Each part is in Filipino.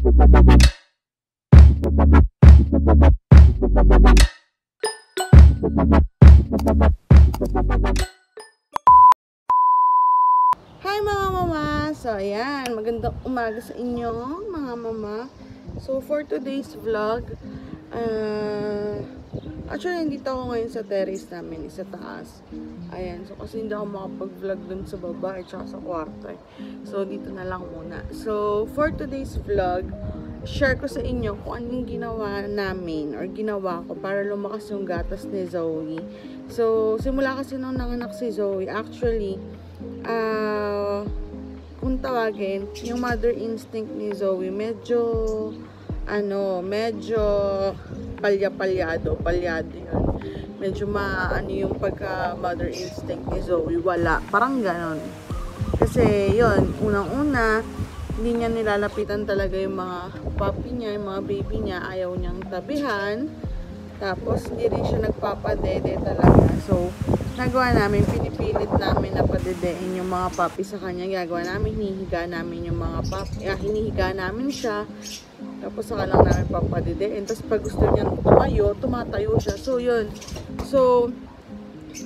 Hi mga mama! So ayan, magandang umaga sa inyo mga mama. So for today's vlog, uh, actually nandito ako ngayon sa terrace namin, sa taas. Ayan, so kasi hindi ako makapag-vlog dun sa baba at saka sa kwarto. eh. So dito na lang muna. So for today's vlog, share ko sa inyo kung anong ginawa namin or ginawa ko para lumakas yung gatas ni Zoe. So simula kasi nung nanganak si Zoe, actually, ah, kung tawagin, yung mother instinct ni Zoe, medyo, ano, medyo palya-palyado, palyado yun. Medyo maano yung pagka mother instinct ni Zoe, wala. Parang ganon. Kasi, yun, unang-una, hindi niya nilalapitan talaga yung mga puppy niya, yung mga baby niya, ayaw niyang tabihan. Tapos, hindi rin siya nagpapadede talaga. So, nagawa namin, pinipilit namin na padedein yung mga puppy sa kanya. Gagawa namin, hinihiga namin yung mga puppy. Ah, hinihiga namin siya. Tapos, saka lang namin papadedein. Tapos, pag gusto niya tumayo, tumatayo siya. So, yun. So,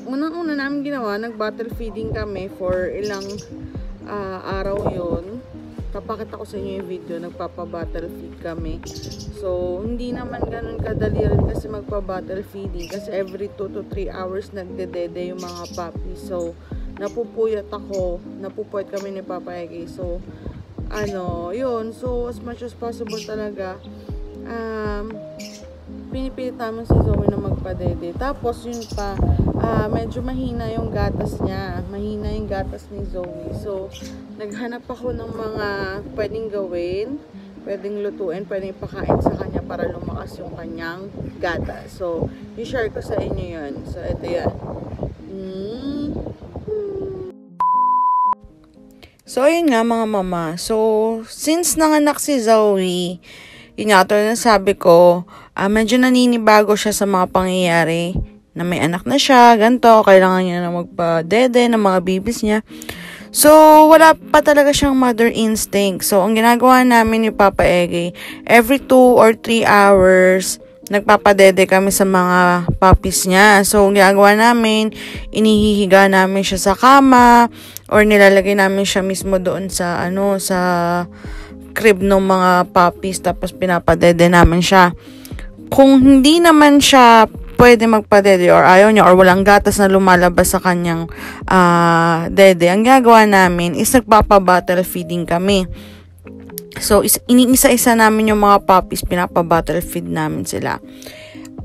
unang-una namin ginawa, nag-bottle feeding kami for ilang ah, araw yon papakita ko sa inyo yung video, nagpapa-bottle feed kami. So, hindi naman ganun kadali rin kasi magpa-bottle feeding kasi every 2 to 3 hours nagdedede yung mga puppy. So, napupuyat ako, napupuyat kami ni Papa Ege. So, ano, yun. So, as much as possible talaga, um, pinipilit namin si Zoe na magpadede. Tapos, yun pa, ah, medyo mahina yung gatas niya. Mahina yung gatas ni Zoe. So, naghanap ako ng mga pwedeng gawin, pwedeng lutuin, pwedeng pakain sa kanya para lumakas yung kanyang gatas. So, i-share ko sa inyo yun. So, ito yan. Mm. So, ayun nga mga mama. So, since nanganak si Zoe, yun nga, ito na sabi ko, ah, medyo naninibago siya sa mga pangyayari na may anak na siya, ganito, kailangan niya na magpa-dede ng mga babies niya. So, wala pa talaga siyang mother instinct. So, ang ginagawa namin ni Papa Ege, every 2 or 3 hours, nagpapadede kami sa mga puppies niya. So, ang ginagawa namin, inihihiga namin siya sa kama, or nilalagay namin siya mismo doon sa, ano, sa crib ng mga puppies, tapos pinapadede namin siya. Kung hindi naman siya pwede magpadede or ayaw niya or walang gatas na lumalabas sa kanyang ah, dede, ang gagawa namin is nagpapa-bottle feeding kami. So, is, iniisa-isa namin yung mga puppies, pinapa-bottle feed namin sila.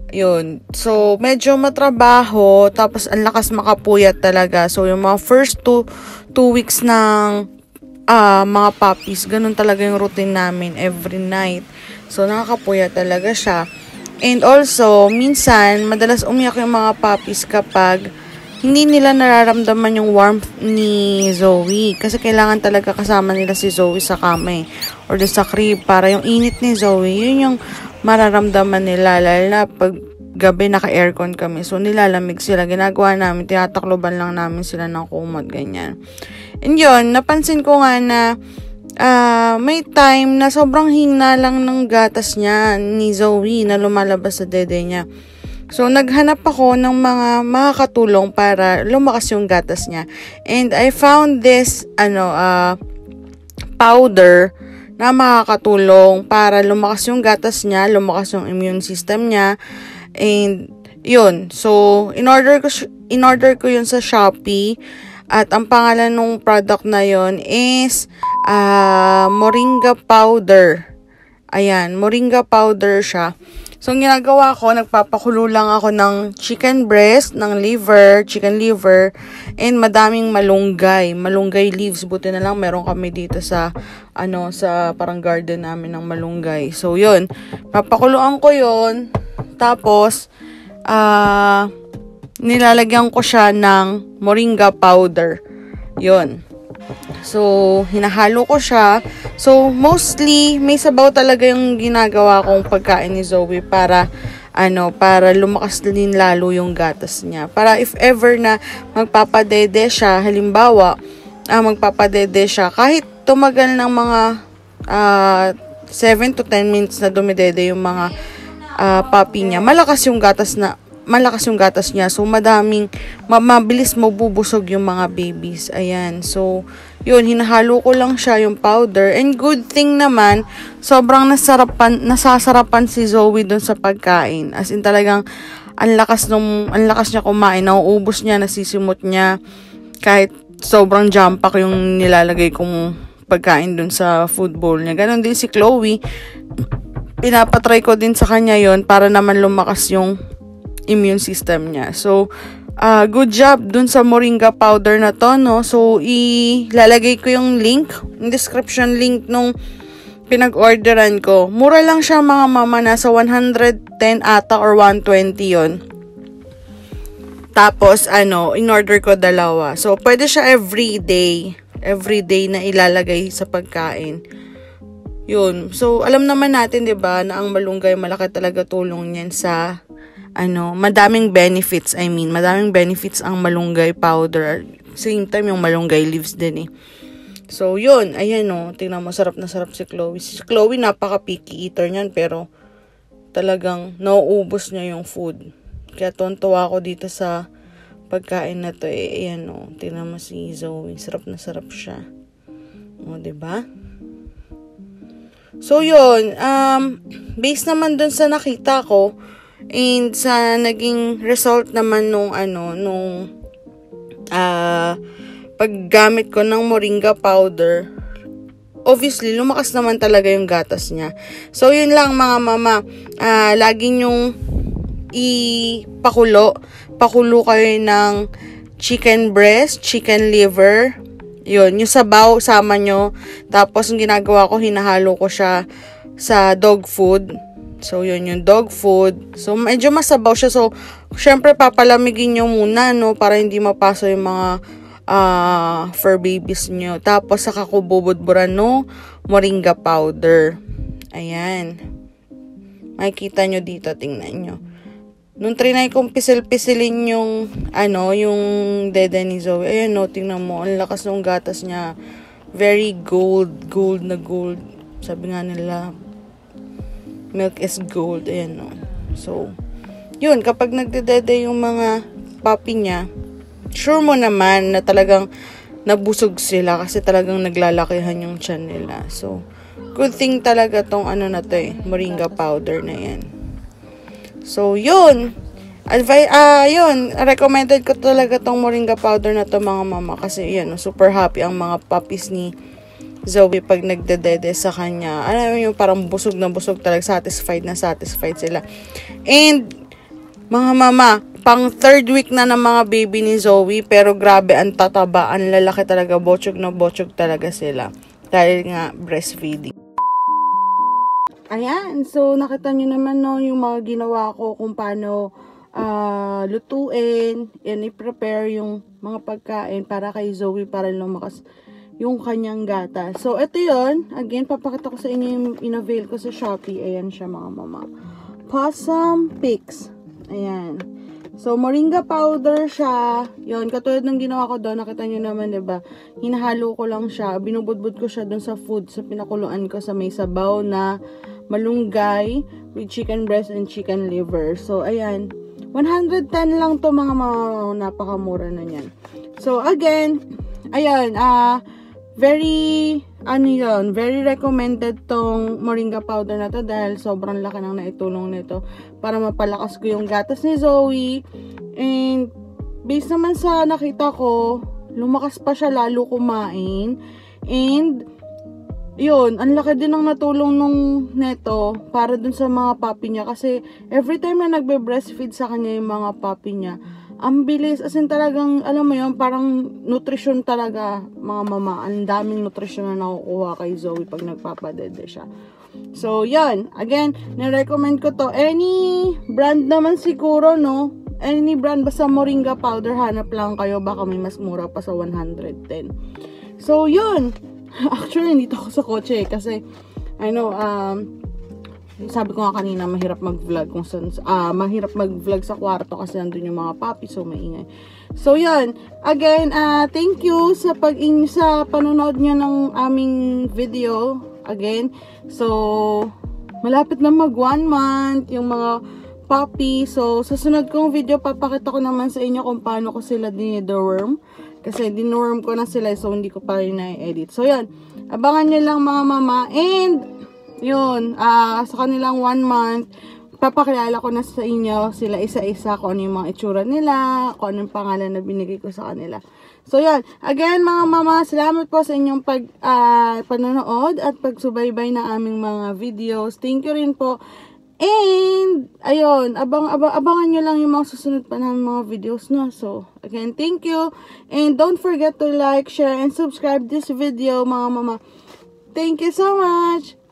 Yun. So, medyo matrabaho, tapos ang lakas makapuyat talaga. So, yung mga first two, two weeks ng ah mga puppies, ganun talaga yung routine namin every night. So, nakakapuyat talaga siya. And also, minsan, madalas umiyak yung mga puppies kapag hindi nila nararamdaman yung warmth ni Zoe. Kasi kailangan talaga kasama nila si Zoe sa kama eh. Or sa crib. Para yung init ni Zoe, yun yung mararamdaman nila. Lalo na pag gabi naka-aircon kami. So, nilalamig sila. Ginagawa namin, tinatakloban lang namin sila ng kumot, ganyan. And yun, napansin ko nga na ah may time na sobrang hina lang ng gatas niya ni Zoe na lumalabas sa dede niya. So, naghanap ako ng mga makakatulong para lumakas yung gatas niya. And I found this, ano, ah powder na makakatulong para lumakas yung gatas niya, lumakas yung immune system niya. And, yun. So, in order ko, in order ko yun sa Shopee. At ang pangalan ng product na yon is ah Moringa Powder. Ayan, Moringa Powder siya. So, ang ginagawa ko, nagpapakulo lang ako ng chicken breast, ng liver, chicken liver, and madaming malunggay. Malunggay leaves. Buti na lang meron kami dito sa, ano, sa parang garden namin ng malunggay. So, yun. Papakuluan ko yun. Tapos, ah, nilalagyan ko siya ng moringa powder. Yun. So, hinahalo ko siya. So, mostly, may sabaw talaga yung ginagawa kong pagkain ni Zoe para, ano, para lumakas din lalo yung gatas niya. Para if ever na magpapadede siya, halimbawa, ah, magpapadede siya, kahit tumagal ng mga ah, 7 to 10 minutes na dumidede yung mga uh, puppy niya. Malakas yung gatas na malakas yung gatas niya. So, madaming, ma mabilis mabubusog yung mga babies. Ayan. So, yun, hinahalo ko lang siya yung powder. And good thing naman, sobrang nasarapan, nasasarapan si Zoe dun sa pagkain. As in talagang, ang lakas nung, ang lakas niya kumain. Nauubos niya, nasisimot niya. Kahit sobrang jump yung nilalagay kong pagkain dun sa food bowl niya. Ganon din si Chloe. Pinapatry ko din sa kanya yon para naman lumakas yung immune system niya. So, uh, good job dun sa moringa powder na to, no? So, ilalagay ko yung link, yung description link nung pinag-orderan ko. Mura lang siya mga mama, nasa 110 ata or 120 yon Tapos, ano, in-order ko dalawa. So, pwede siya every day. Every day na ilalagay sa pagkain. Yun. So, alam naman natin, 'di ba, na ang malunggay malaki talaga tulong niyan sa ano, madaming benefits, I mean, madaming benefits ang malunggay powder. Same time yung malunggay leaves din eh. So, yun, ayan o, oh, tingnan mo, sarap na sarap si Chloe. Si Chloe, napaka-picky eater niyan, pero talagang nauubos niya yung food. Kaya tontuwa ako dito sa pagkain na to eh. Ayan o, oh, tingnan mo si Zoe, sarap na sarap siya. O, oh, ba diba? So, yun, um, based naman dun sa nakita ko, And sa naging result naman nung ano, nung uh, paggamit ko ng moringa powder, obviously, lumakas naman talaga yung gatas niya. So, yun lang mga mama. Uh, lagi nyong ipakulo. Pakulo kayo ng chicken breast, chicken liver. Yun, yung sabaw, sama nyo. Tapos, yung ginagawa ko, hinahalo ko siya sa dog food So, yun yung dog food. So, medyo masabaw siya. So, syempre, papalamigin nyo muna, no? Para hindi mapaso yung mga uh, fur babies nyo. Tapos, saka ko bubudburan, no? Moringa powder. Ayan. Makikita nyo dito, tingnan nyo. Nung trinay kong pisil-pisilin yung, ano, yung dede ni Zoe. Ayan, no? Tingnan mo. Ang lakas ng gatas niya. Very gold. Gold na gold. Sabi nga nila, milk is gold. Ayan, no. So, yun, kapag nagdedede yung mga puppy niya, sure mo naman na talagang nabusog sila kasi talagang naglalakihan yung chan nila. So, good thing talaga tong ano na to eh, moringa powder na yan. So, yun. Advi ah, uh, yun, recommended ko talaga tong moringa powder na to mga mama kasi yan, super happy ang mga puppies ni Zoe pag nagdedede sa kanya. Alam mo yung parang busog na busog talaga, satisfied na satisfied sila. And, mga mama, pang third week na ng mga baby ni Zoe, pero grabe, ang tataba, ang lalaki talaga, bochog na bochog talaga sila. Dahil nga, breastfeeding. Ayan, so nakita nyo naman no, yung mga ginawa ko kung paano uh, lutuin and i-prepare yung mga pagkain para kay Zoe para lumakas yung kanyang gata. So, ito yon Again, papakita ko sa inyo yung inavail ko sa Shopee. Ayan siya mga mama. Possum Picks. Ayan. So, moringa powder siya. Yon katulad ng ginawa ko doon. Nakita nyo naman, ba diba? Hinahalo ko lang siya. Binubudbud ko siya doon sa food. Sa pinakuluan ko sa may sabaw na malunggay with chicken breast and chicken liver. So, ayan. 110 lang to mga mga napakamura na yan. So, again, ayan, ah, uh, very, ano yun, very recommended tong moringa powder na to dahil sobrang laki ng naitulong nito para mapalakas ko yung gatas ni Zoe. And, based naman sa nakita ko, lumakas pa siya lalo kumain. And, yun, ang laki din ng natulong nung neto para dun sa mga puppy niya. Kasi, every time na nagbe-breastfeed sa kanya yung mga puppy niya, ang bilis, as in talagang, alam mo yun, parang nutrition talaga, mga mama. Ang daming nutrition na nakukuha kay Zoe pag nagpapadede siya. So, yan. Again, na-recommend ko to. Any brand naman siguro, no? Any brand, basta moringa powder, hanap lang kayo. Baka may mas mura pa sa 110. So, yun. Actually, dito ako sa kotse eh, kasi, I know, um, sabi ko nga kanina, mahirap mag-vlog kung saan, ah, mahirap mag-vlog sa kwarto kasi nandun yung mga papi, so maingay. So, yan. Again, uh, thank you sa pag sa panonood nyo ng aming video. again. So, malapit na mag one month yung mga puppy. So, sa sunod kong video, papakita ko naman sa inyo kung paano ko sila dinidorm. Kasi dinworm ko na sila, so hindi ko pa rin na-edit. So, yan. Abangan nyo lang mga mama. And, yun, ah sa kanilang one month, papakilala ko na sa inyo sila isa-isa kung ano yung mga itsura nila, kung ano yung pangalan na binigay ko sa kanila. So, yan. Again, mga mama, salamat po sa inyong pag, ah, panonood at pagsubaybay na aming mga videos. Thank you rin po. And, ayun, abang, abang, abangan nyo lang yung mga susunod pa namin mga videos, no? So, again, thank you. And don't forget to like, share, and subscribe this video, mga mama. Thank you so much.